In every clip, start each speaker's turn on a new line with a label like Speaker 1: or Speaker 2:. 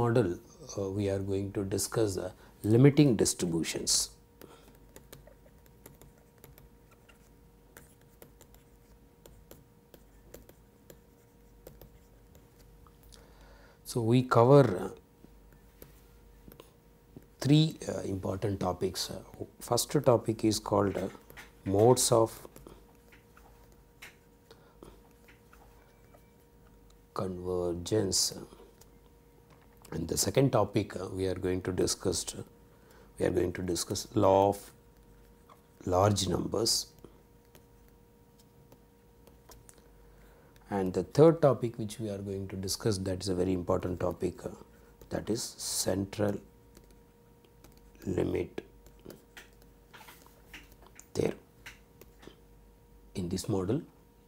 Speaker 1: model uh, we are going to discuss uh, limiting distributions. So, we cover three uh, important topics. Uh, first topic is called uh, modes of convergence and the second topic uh, we are going to discuss uh, we are going to discuss law of large numbers and the third topic which we are going to discuss that is a very important topic uh, that is central limit theorem in this model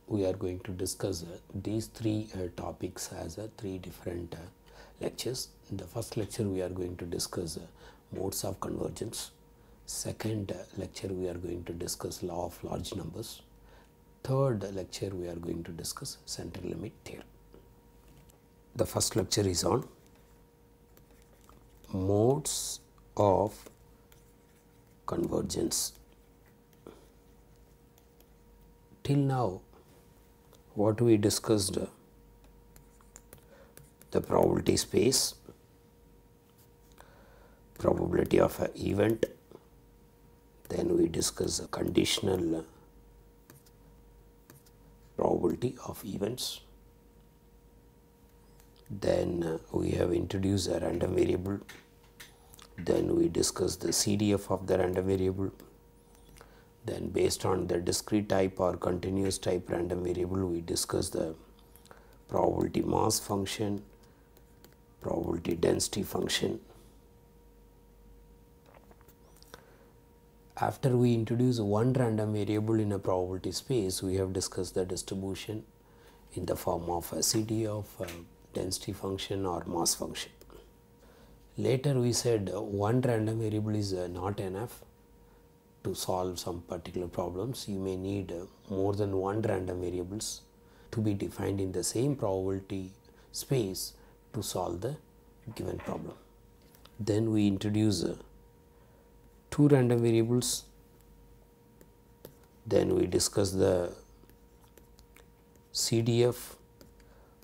Speaker 1: we are going to discuss uh, these three topics as three different lectures. In the first lecture we are going to discuss uh, modes of convergence. Second uh, lecture we are going to discuss law of large numbers. Third lecture we are going to discuss central limit theorem. The first lecture is on modes of convergence. Till now what we discussed uh, the probability space, probability of an event, then we discuss the conditional probability of events, then uh, we have introduced a random variable, then we discuss the CDF of the random variable, then based on the discrete type or continuous type random variable we discuss the probability mass function, probability density function. After we introduce one random variable in a probability space, we have discussed the distribution in the form of a CD of a density function or mass function. Later we said one random variable is not enough to solve some particular problems. You may need more than one random variables to be defined in the same probability space to solve the given problem. Then we introduce uh, two random variables, then we discuss the CDF,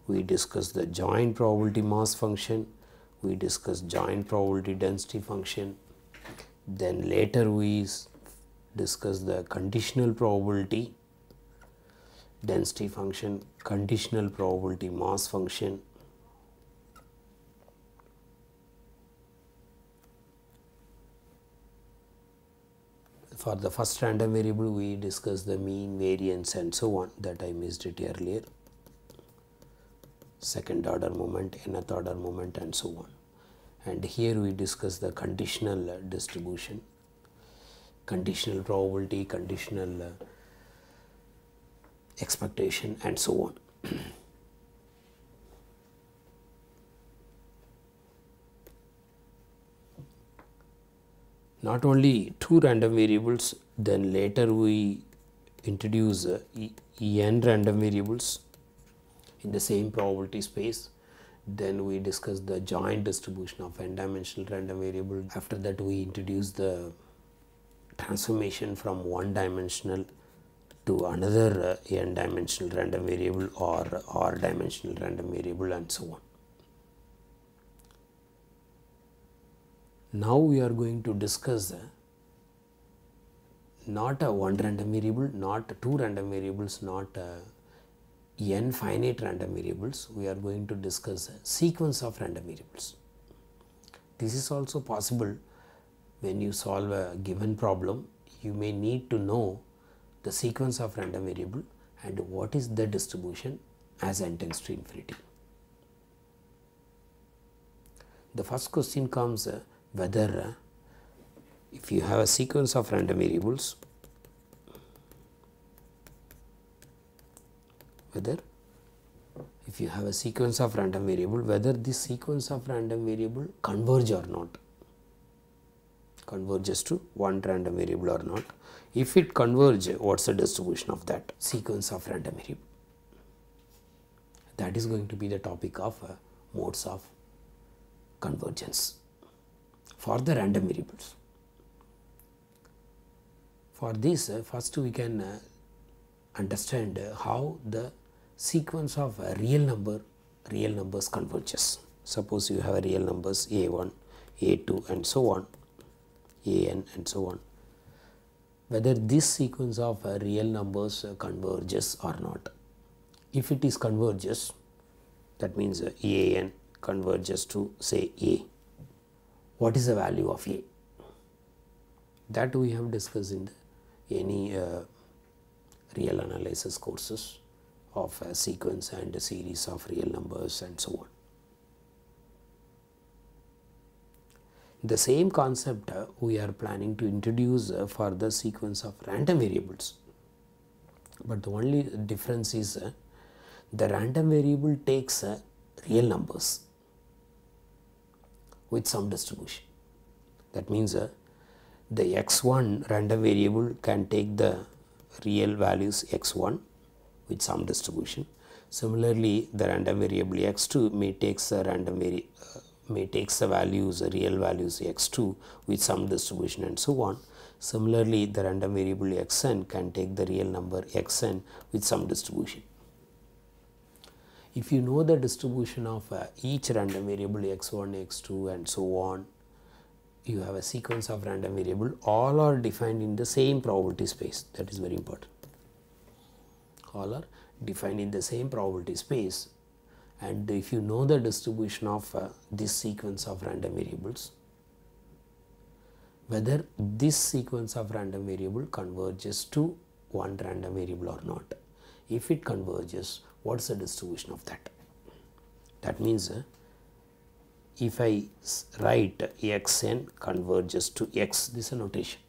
Speaker 1: we discuss the joint probability mass function, we discuss joint probability density function, then later we discuss the conditional probability density function, conditional probability mass function. For the first random variable, we discuss the mean, variance and so on that I missed it earlier. Second order moment, nth order moment and so on. And here we discuss the conditional distribution, conditional probability, conditional uh, expectation and so on. Not only two random variables, then later we introduce uh, n random variables in the same probability space. Then we discuss the joint distribution of n dimensional random variable. After that we introduce the transformation from one dimensional to another uh, n dimensional random variable or r dimensional random variable and so on. Now we are going to discuss not a one random variable, not two random variables, not n finite random variables. We are going to discuss a sequence of random variables. This is also possible when you solve a given problem. You may need to know the sequence of random variable and what is the distribution as n tends to infinity. The first question comes uh, whether uh, if you have a sequence of random variables, whether if you have a sequence of random variable, whether this sequence of random variable converge or not, converges to one random variable or not. If it converge, what is the distribution of that sequence of random variable? That is going to be the topic of uh, modes of convergence for the random variables. For this uh, first we can uh, understand uh, how the sequence of real number real numbers converges. Suppose you have a real numbers a1, a2 and so on an and so on whether this sequence of real numbers converges or not. If it is converges that means an converges to say a what is the value of a? That we have discussed in the, any uh, real analysis courses of a sequence and a series of real numbers and so on. The same concept uh, we are planning to introduce uh, for the sequence of random variables, but the only difference is uh, the random variable takes uh, real numbers with some distribution. That means uh, the x1 random variable can take the real values x1 with some distribution. Similarly, the random variable x2 may takes the random vari uh, may takes the values the real values x2 with some distribution and so on. Similarly, the random variable xn can take the real number xn with some distribution. If you know the distribution of uh, each random variable x1, x2 and so on, you have a sequence of random variable all are defined in the same probability space that is very important. All are defined in the same probability space and if you know the distribution of uh, this sequence of random variables whether this sequence of random variable converges to one random variable or not. If it converges, what is the distribution of that? That means uh, if I write xn converges to x, this is a notation.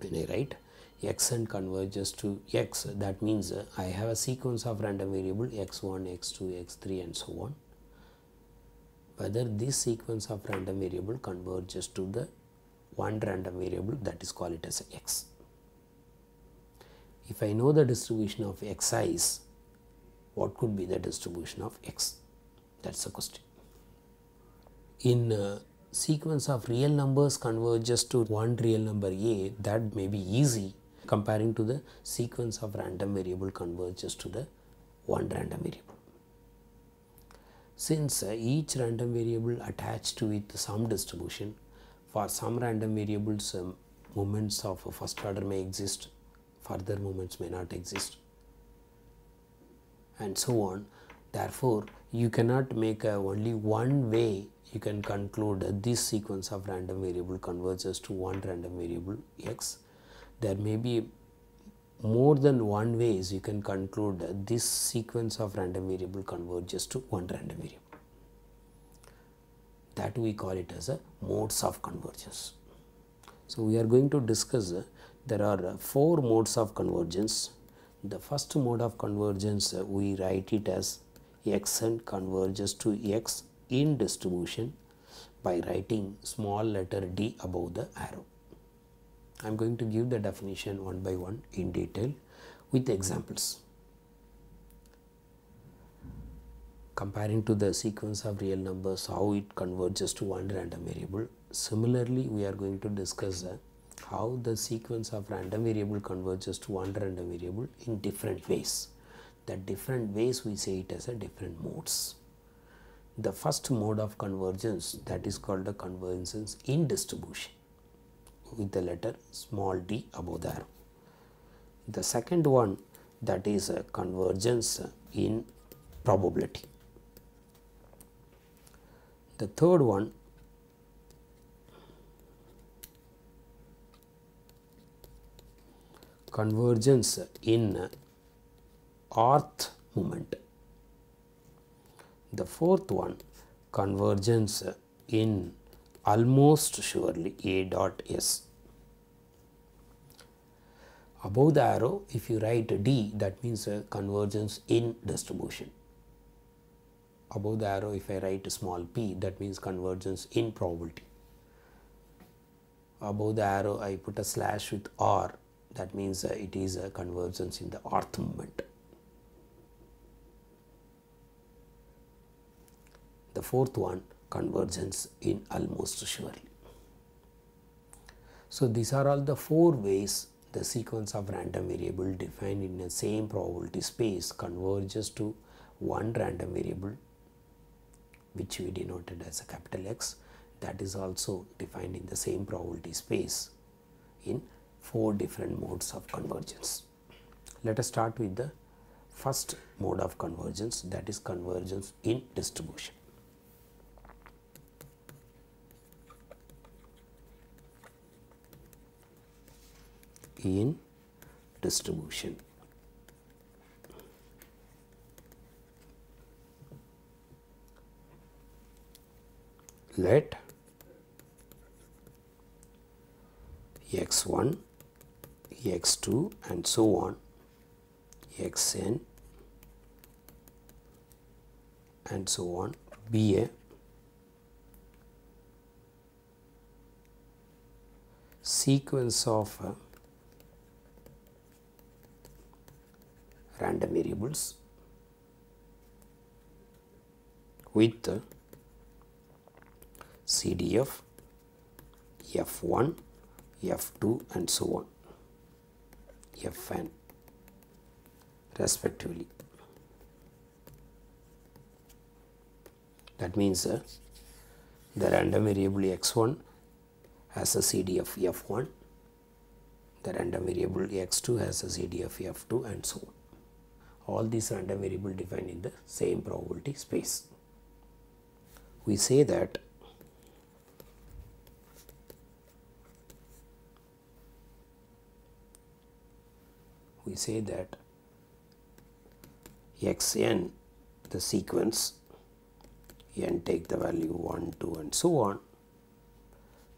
Speaker 1: When I write xn converges to x, that means uh, I have a sequence of random variable x1, x2, x3 and so on. Whether this sequence of random variable converges to the one random variable that is called it as x. If I know the distribution of xi's, what could be the distribution of x? That is the question. In uh, sequence of real numbers converges to one real number a, that may be easy comparing to the sequence of random variable converges to the one random variable. Since uh, each random variable attached with some distribution, for some random variables um, moments of first order may exist, further moments may not exist and so on. Therefore, you cannot make only one way you can conclude that this sequence of random variable converges to one random variable x. There may be more than one ways you can conclude that this sequence of random variable converges to one random variable. That we call it as a modes of convergence. So, we are going to discuss uh, there are uh, four modes of convergence. The first mode of convergence uh, we write it as xn converges to x in distribution by writing small letter d above the arrow. I am going to give the definition one by one in detail with examples. Comparing to the sequence of real numbers, how it converges to one random variable. Similarly, we are going to discuss uh, how the sequence of random variable converges to one random variable in different ways. The different ways we say it as a different modes. The first mode of convergence that is called the convergence in distribution with the letter small d above the arrow. The second one that is a convergence in probability. The third one convergence in rth moment. The fourth one convergence in almost surely A dot S. Above the arrow if you write D that means a convergence in distribution. Above the arrow if I write small p that means convergence in probability. Above the arrow I put a slash with R that means uh, it is a convergence in the rth moment. The fourth one convergence in almost surely. So, these are all the four ways the sequence of random variable defined in the same probability space converges to one random variable which we denoted as a capital X that is also defined in the same probability space in four different modes of convergence. Let us start with the first mode of convergence that is convergence in distribution. in distribution. Let x1, x2 and so on. Xn and so on. Be a sequence of uh, random variables with CDF, F1, F2 and so on, Fn respectively. That means uh, the random variable x1 has a CDF F1, the random variable x2 has a CDF F2 and so on all these random variable defined in the same probability space. We say that we say that xn the sequence n take the value 1 2 and so on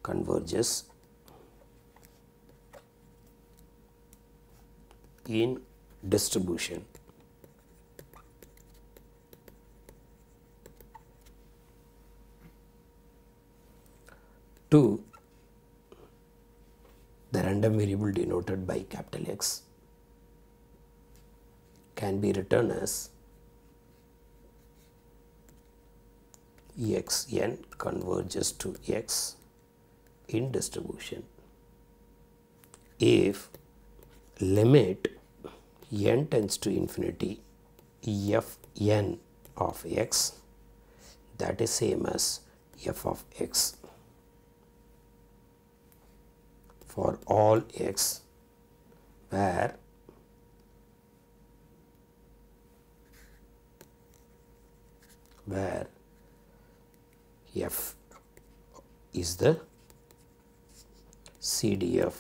Speaker 1: converges in distribution. To the random variable denoted by capital X can be written as x n converges to x in distribution. If limit n tends to infinity f n of x that is same as f of x. For all x where where f is the CDF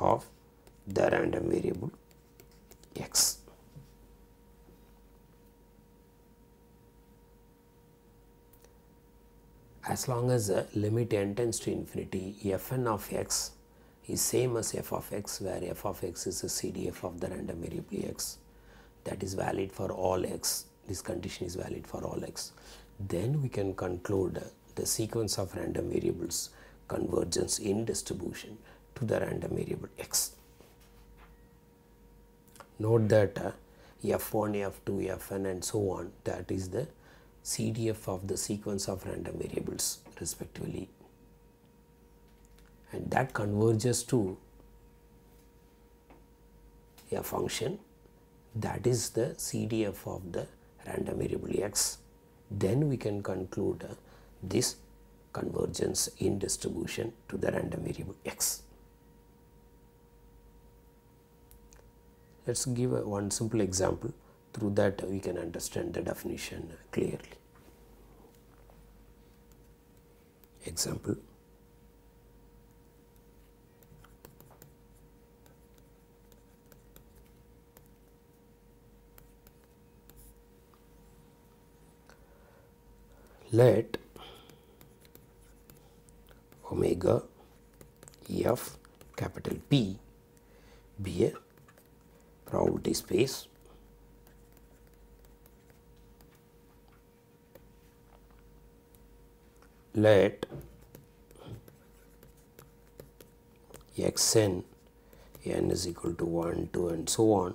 Speaker 1: of the random variable x. As long as the limit n tends to infinity, fn of x is same as f of x where f of x is a CDF of the random variable x that is valid for all x this condition is valid for all x then we can conclude the sequence of random variables convergence in distribution to the random variable x. Note that uh, f1, f2, fn and so on that is the CDF of the sequence of random variables respectively and that converges to a function that is the CDF of the random variable x then we can conclude uh, this convergence in distribution to the random variable x. Let us give a, one simple example through that we can understand the definition clearly. Example let omega f capital P be a probability space. Let xn n is equal to 1 2 and so on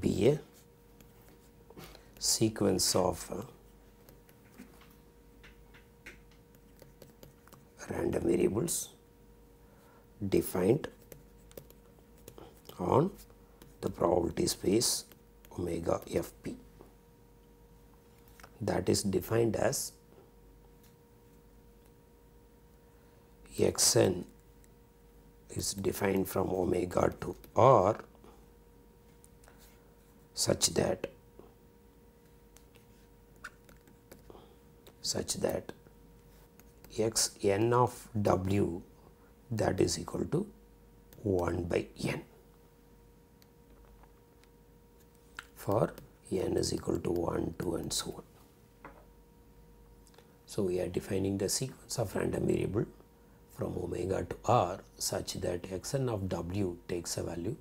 Speaker 1: be a sequence of uh, random variables defined on the probability space omega fp. That is defined as xn is defined from omega to r such that such that x n of w that is equal to 1 by n for n is equal to 1, 2 and so on. So, we are defining the sequence of random variable from omega to r such that x n of w takes a value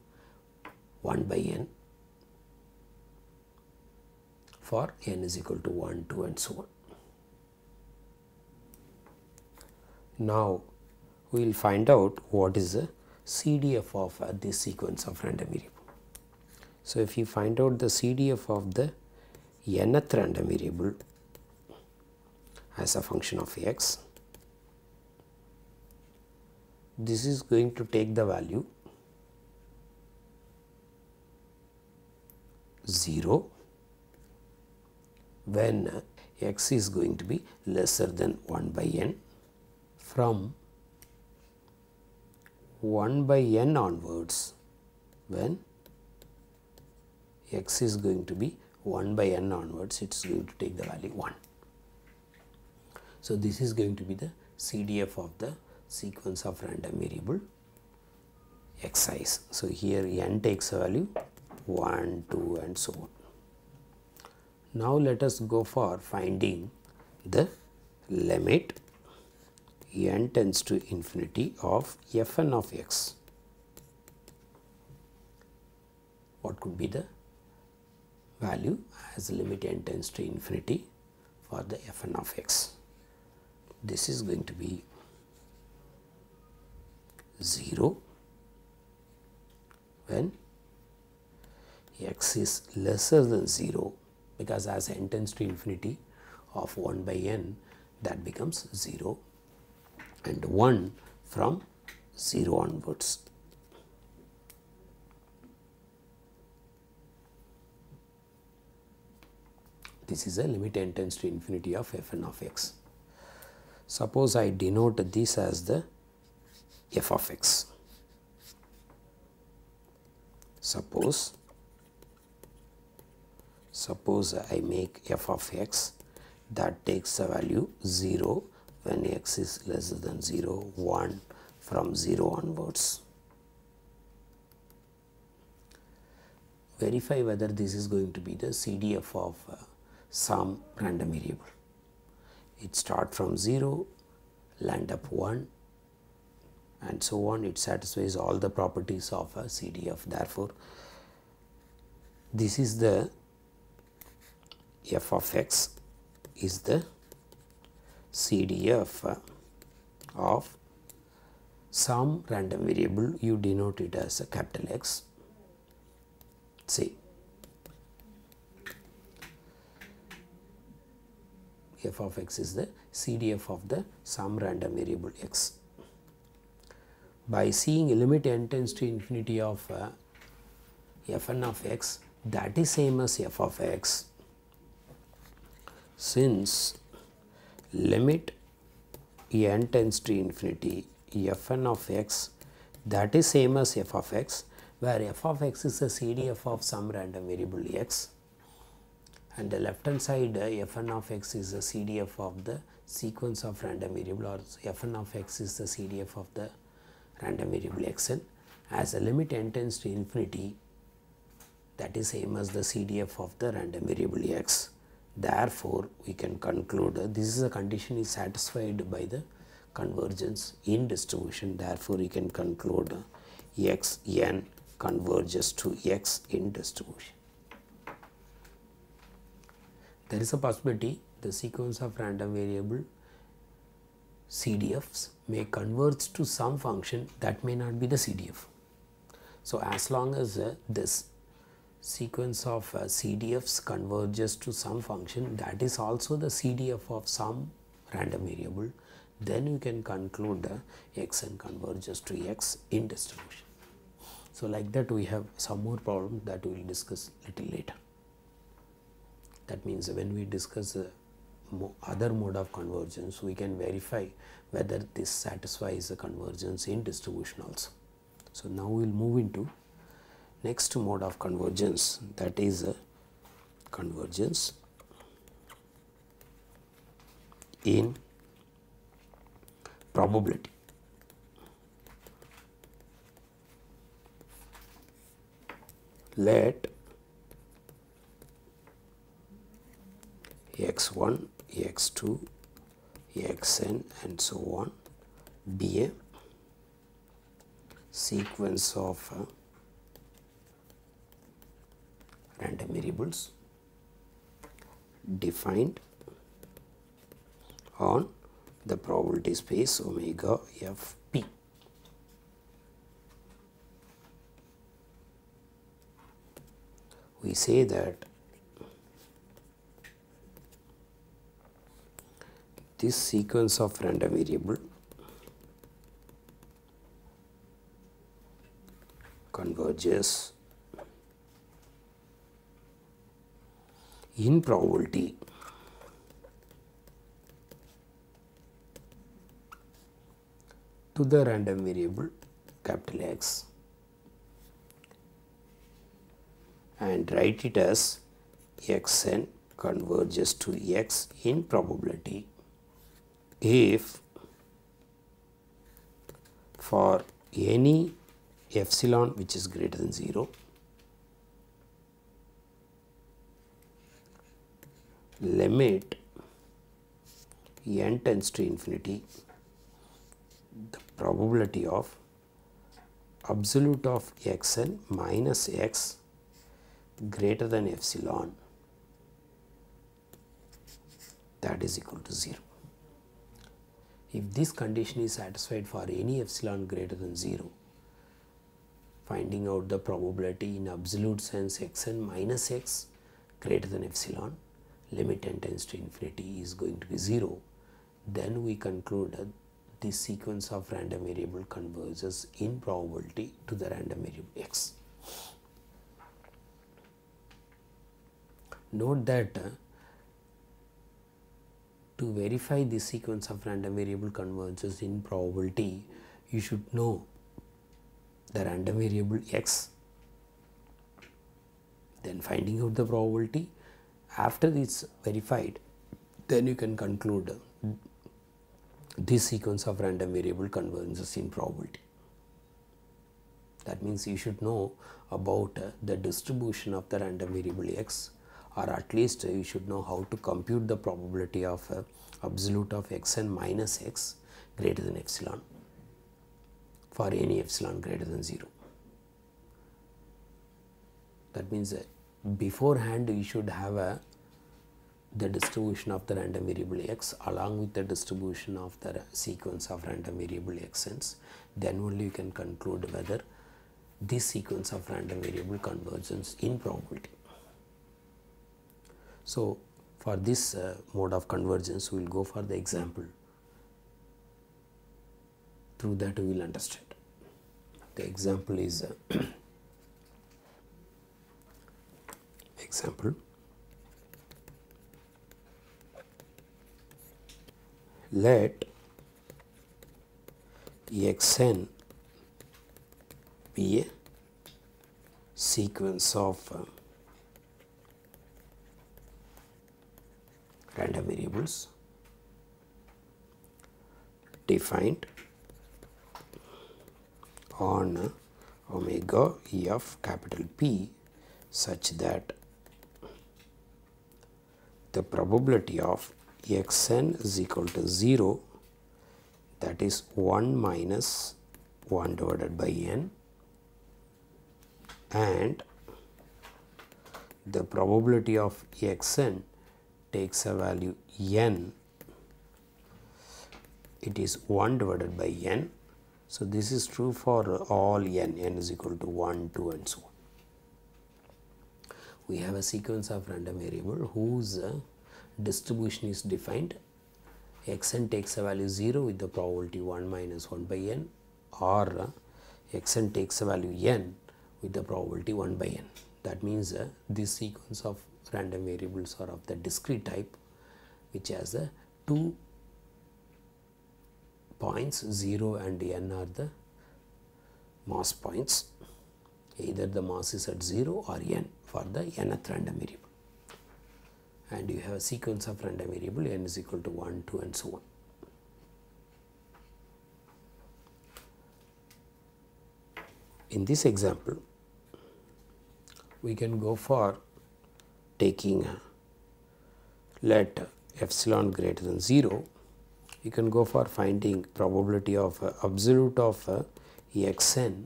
Speaker 1: 1 by n for n is equal to 1, 2 and so on. Now, we will find out what is the CDF of uh, this sequence of random variable. So, if you find out the CDF of the nth random variable as a function of x, this is going to take the value 0 when x is going to be lesser than 1 by n from 1 by n onwards when x is going to be 1 by n onwards it is going to take the value 1. So, this is going to be the CDF of the sequence of random variable xi's. So, here n takes a value 1, 2 and so on. Now, let us go for finding the limit n tends to infinity of f n of x. What could be the value as limit n tends to infinity for the f n of x. This is going to be 0 when x is lesser than 0 because as n tends to infinity of 1 by n that becomes 0 and 1 from 0 onwards. This is a limit n tends to infinity of f n of x. Suppose I denote this as the f of x. Suppose suppose I make f of x that takes the value 0 when x is less than 0, 1 from 0 onwards. Verify whether this is going to be the CDF of uh, some random variable. It start from 0, land up 1 and so on. It satisfies all the properties of a CDF. Therefore, this is the f of x is the CDF of some random variable you denote it as a capital X. Say f of x is the CDF of the some random variable x. By seeing a limit n tends to infinity of uh, fn of x that is same as f of x since limit n tends to infinity fn of x that is same as f of x where f of x is the CDF of some random variable x and the left hand side uh, fn of x is the CDF of the sequence of random variable or fn of x is the CDF of the random variable xn as the limit n tends to infinity that is same as the CDF of the random variable x. Therefore, we can conclude this is a condition is satisfied by the convergence in distribution. Therefore, we can conclude x n converges to x in distribution there is a possibility the sequence of random variable CDFs may converge to some function that may not be the CDF. So, as long as uh, this sequence of uh, CDFs converges to some function that is also the CDF of some random variable then you can conclude uh, xn converges to x in distribution. So, like that we have some more problems that we will discuss little later. That means when we discuss uh, mo other mode of convergence, we can verify whether this satisfies the convergence in distribution also. So, now we will move into next mode of convergence that is uh, convergence in probability. Let x1, x2, xn and so on be a sequence of random variables defined on the probability space omega f p. We say that this sequence of random variable converges in probability to the random variable capital X. And write it as xn converges to x in probability. If for any epsilon which is greater than 0 limit n tends to infinity the probability of absolute of x n minus x greater than epsilon that is equal to 0. If this condition is satisfied for any epsilon greater than 0, finding out the probability in absolute sense x n minus x greater than epsilon limit n tends to infinity is going to be 0, then we conclude that this sequence of random variable converges in probability to the random variable x. Note that uh, to verify this sequence of random variable converges in probability, you should know the random variable x, then finding out the probability. After this verified, then you can conclude this sequence of random variable converges in probability. That means you should know about the distribution of the random variable x or at least you should know how to compute the probability of uh, absolute of x n minus x greater than epsilon for any epsilon greater than 0. That means uh, beforehand you should have a the distribution of the random variable x along with the distribution of the sequence of random variable xn's then only you can conclude whether this sequence of random variable convergence in probability. So, for this uh, mode of convergence we will go for the example through that we will understand. The example is uh, example. Let xn be a sequence of uh, random variables defined on omega e of capital P such that the probability of x n is equal to 0 that is 1 minus 1 divided by n and the probability of x n takes a value n it is 1 divided by n. So, this is true for all n, n is equal to 1, 2 and so on. We have a sequence of random variable whose uh, distribution is defined xn takes a value 0 with the probability 1 minus 1 by n or uh, xn takes a value n with the probability 1 by n. That means uh, this sequence of random variables are of the discrete type which has the two points 0 and n are the mass points either the mass is at 0 or n for the nth random variable and you have a sequence of random variable n is equal to 1, 2 and so on. In this example, we can go for taking let epsilon greater than 0, you can go for finding probability of uh, absolute of uh, xn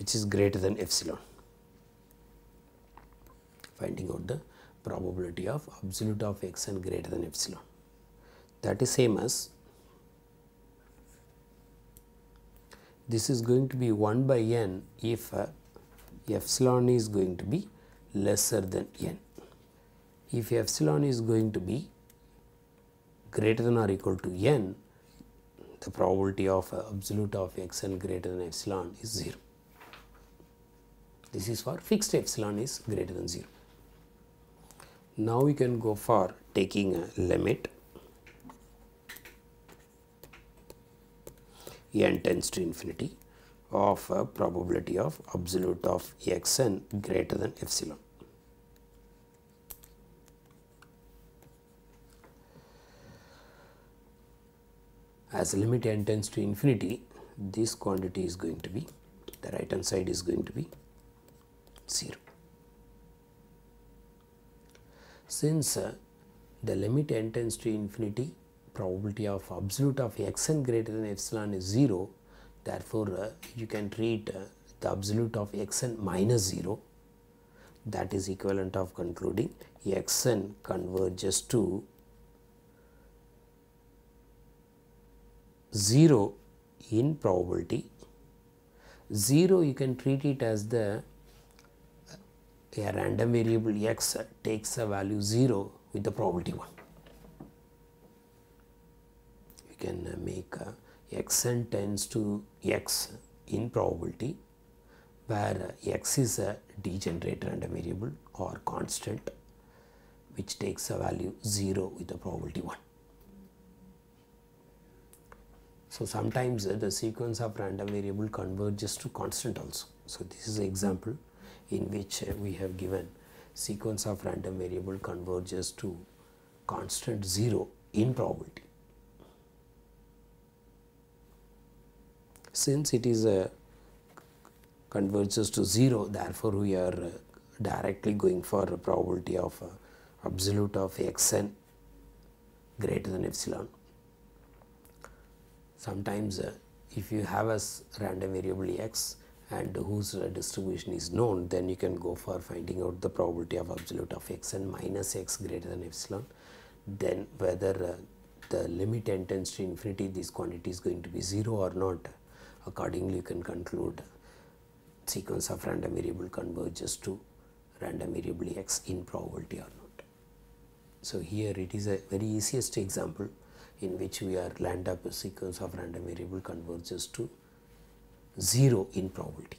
Speaker 1: which is greater than epsilon finding out the probability of absolute of x n greater than epsilon. That is same as this is going to be 1 by n if uh, epsilon is going to be lesser than n. If epsilon is going to be greater than or equal to n, the probability of uh, absolute of x n greater than epsilon is 0. This is for fixed epsilon is greater than 0. Now we can go for taking a limit n tends to infinity of a probability of absolute of x n greater than epsilon. As limit n tends to infinity, this quantity is going to be, the right hand side is going to be 0. Since uh, the limit n tends to infinity probability of absolute of x n greater than epsilon is 0 therefore uh, you can treat uh, the absolute of x n minus 0 that is equivalent of concluding x n converges to 0 in probability 0 you can treat it as the a random variable x takes a value 0 with the probability 1. You can uh, make uh, xn tends to x in probability where uh, x is a degenerate random variable or constant which takes a value 0 with the probability 1. So, sometimes the sequence of random variable converges to constant also. So, this is an example in which uh, we have given sequence of random variable converges to constant 0 in probability. Since it is a converges to 0 therefore, we are uh, directly going for a probability of uh, absolute of x n greater than epsilon. Sometimes uh, if you have a random variable x and whose distribution is known then you can go for finding out the probability of absolute of x and minus x greater than epsilon then whether uh, the limit n tends to infinity this quantity is going to be 0 or not accordingly you can conclude sequence of random variable converges to random variable x in probability or not. So, here it is a very easiest example in which we are land up a sequence of random variable converges to 0 in probability.